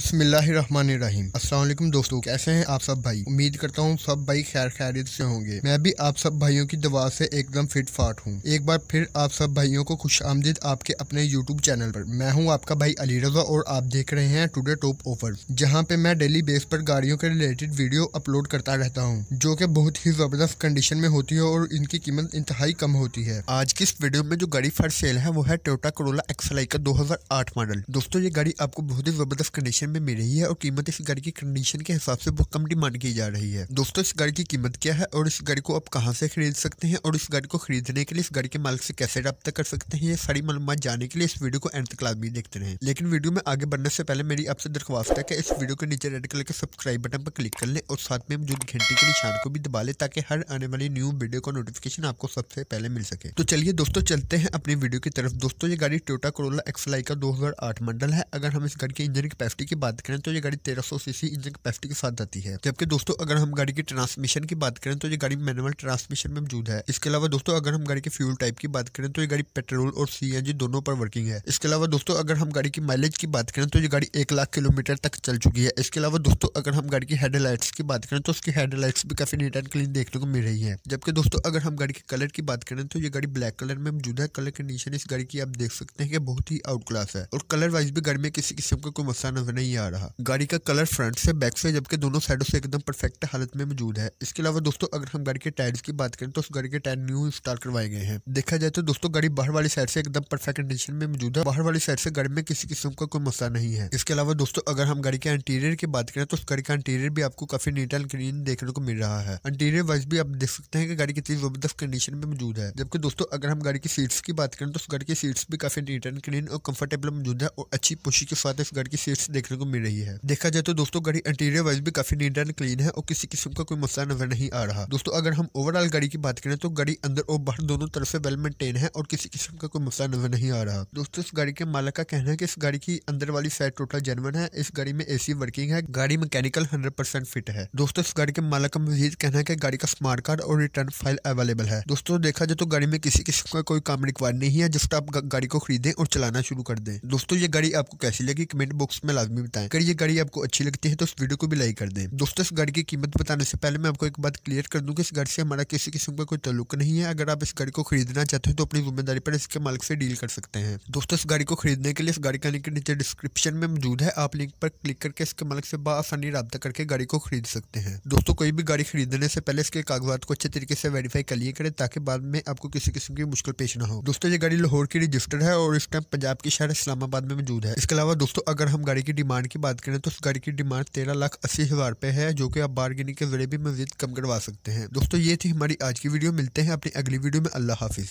अस्सलाम वालेकुम दोस्तों, कैसे हैं आप सब भाई? उम्मीद करता हूँ सब भाई खैर खैरियत से होंगे। मैं भी आप सब भाइयों की दवा से एकदम फिट फाट हूँ। एक बार फिर आप सब भाइयों को खुश आमदीद आपके अपने यूट्यूब चैनल पर। मैं हूँ आपका भाई अली रजा और आप देख रहे हैं टुडे टॉप ऑफ़र जहाँ पे मैं डेली बेस पर गाड़ियों के रिलेटेड वीडियो अपलोड करता रहता हूँ, जो की बहुत ही ज़बरदस्त कंडीशन में होती है और इनकी कीमत इंतहाई कम होती है। आज की इस वीडियो में जो गाड़ी फ़र्स्ट सेल है, वो है टोटा करोला एक्सलाई का दो हज़ार आठ मॉडल दोस्तों, ये गाड़ी आपको बहुत ही ज़बरदस्त कंडीशन में मिल रही है और कीमत इस गाड़ी की कंडीशन के हिसाब से बहुत कम डिमांड की जा रही है। दोस्तों, इस गाड़ी की कीमत क्या है और इस गाड़ी को आप कहाँ से खरीद सकते हैं और इस गाड़ी को खरीदने के लिए, इस गाड़ी के मालिक से कैसे रब्ता कर सकते हैं, ये सारी मालूम जाने के लिए इस वीडियो को एंड तक लाजमी देखते रहे। लेकिन वीडियो में आगे बढ़ने से पहले मेरी आपसे दरख्वास्त है कि इस वीडियो के नीचे रेड कलर के सब्सक्राइब बटन पर क्लिक कर ले और साथ में मौजूद घंटी के निशान को भी दबा ले ताकि हर आने वाली न्यू वीडियो का नोटिफिकेशन आपको सबसे पहले मिल सके। तो चलिए दोस्तों, चलते हैं अपनी वीडियो की तरफ़। दोस्तों, ये गाड़ी टोटा करोला एक्सलाई का 2008 मॉडल है। अगर हम इस गाड़ी की इंजन कैपेसिटी की बात करें तो ये गाड़ी तेरह सौ सीसी इंजन कैपेसिटी के साथ आती है। जबकि दोस्तों, अगर हम गाड़ी की ट्रांसमिशन की बात करें तो ये गाड़ी मैनुअल ट्रांसमिशन में मौजूद है। इसके अलावा दोस्तों, अगर हम गाड़ी के फ्यूल टाइप की बात करें तो ये गाड़ी पेट्रोल और सी दोनों पर वर्किंग है। इसके अलावा दोस्तों, अगर हम गाड़ी की माइलेज की बात करें तो ये गाड़ी एक लाख किलोमीटर तक चल चुकी है। इसके अलावा दोस्तों, अगर हम गाड़ी की हेडलाइट्स की बात करें तो उसकी हेडलाइट्स भी काफ़ी नीट एंड क्लीन देखने को मिल रही है। जबकि दोस्तों, अगर हम गाड़ी के कलर की बात करें तो ये गाड़ी ब्लैक कलर में मौजूद है। कलर कंडीशन इस गाड़ी की आप देख सकते हैं कि बहुत ही आउट क्लास है। और कलर वाइज भी गाड़ी में किसी किस्म का कोई मसला नज़र नहीं आ रहा। गाड़ी का कलर फ्रंट से बैक से जबकि दोनों साइडों से एकदम परफेक्ट हालत में मौजूद है। इसके अलावा दोस्तों, अगर हम गाड़ी के टायर्स की बात करें तो उस गाड़ी के टायर न्यू इंस्टॉल करवाए गए हैं। देखा जाए तो दोस्तों, गाड़ी बाहर वाली साइड से एकदम परफेक्ट कंडीशन में मौजूद है। बाहर वाली साइड से गाड़ी में किसी किस्म का कोई मसला नहीं है। इसके अलावा दोस्तों, अगर हम गाड़ी के इंटीरियर की बात करें तो उस गाड़ी का इंटीरियर भी आपको काफ़ी नीट एंड क्लीन देखने को मिल रहा है। इंटीरियर वाइज भी आप देख सकते हैं कि गाड़ी कितनी ज़बरदस्त कंडीशन में मौजूद है। जबकि दोस्तों, अगर हम गाड़ी की सीट्स की बात करें तो उस गाड़ी की सीट्स भी काफ़ी नीट एंड क्लीन और कंफर्टेबल मौजूद है और अच्छी पोशी के साथ इस गाड़ी की सीट्स देखने को मिल रही है। देखा जाए तो दोस्तों, गाड़ी इंटीरियर वाइज भी काफ़ी नीट एंड क्लीन है और किसी किस्म का कोई मसला नज़र नहीं आ रहा। दोस्तों, अगर हम ओवरऑल गाड़ी की बात करें तो गाड़ी अंदर और बाहर दोनों तरफ़ से वेल मेंटेन है और किसी किस्म का कोई मसला नज़र नहीं आ रहा। दोस्तों, इस गाड़ी के मालक का कहना है कि इस गाड़ी की अंदर वाली साइड टोटल जर्मन है। इस गाड़ी में एसी वर्किंग है, गाड़ी मैकेनिकल हंड्रेड फिट है। दोस्तों, इस गाड़ी के मालक का मजीद कहना है कि गाड़ी का स्मार्ट कार्ड और रिटर्न फ़ाइल अवेलेबल है। दोस्तों, देखा जाए तो गाड़ी में किसी किस्म का कोई काम रिक्वायर नहीं है जिससे आप गाड़ी को खरीदें और चलाना शुरू कर दें। दोस्तों, ये गाड़ी आपको कैसी लगी? कमेंट बॉक्स में लाजमी बताएँ अगर ये गाड़ी आपको अच्छी लगती है तो इस वीडियो को भी लाइक कर दें। दोस्तों, इस गाड़ी की कीमत बताने से पहले मैं आपको एक बात क्लियर कर दूँ कि इस गाड़ी से हमारा किसी किस्म का कोई तल्लुक नहीं है। अगर आप इस गाड़ी को खरीदना चाहते हैं तो अपनी ज़िम्मेदारी पर इसके मालिक से डील कर सकते हैं। दोस्तों, इस गाड़ी को खरीदने के लिए इस गाड़ी का लिंक नीचे डिस्क्रिप्शन में मौजूद है। आप लिंक पर क्लिक करके इसके मालिक से बसानी रब्ता करके गाड़ी को खरीद सकते हैं। दोस्तों, कोई भी गाड़ी खरीदने से पहले इसके कागजात को अच्छे तरीके से वेरीफाई कर लिए करें, ताकि बाद में आपको किसी किस्म की मुश्किल पेश ना हो। दोस्तों, ये गाड़ी लाहौर की रजिस्टर्ड है और इस टाइम पंजाब के शहर इस्लामाबाद में मौजूद है। इसके अलावा दोस्तों, अगर हम गाड़ी की की बात करें तो उस गाड़ी की डिमांड तेरह लाख अस्सी हज़ार रुपए है, जो कि आप बारगेनिंग के ज़रिए भी मजीद कम करवा सकते हैं। दोस्तों, ये थी हमारी आज की वीडियो। मिलते हैं अपनी अगली वीडियो में। अल्लाह हाफिज़।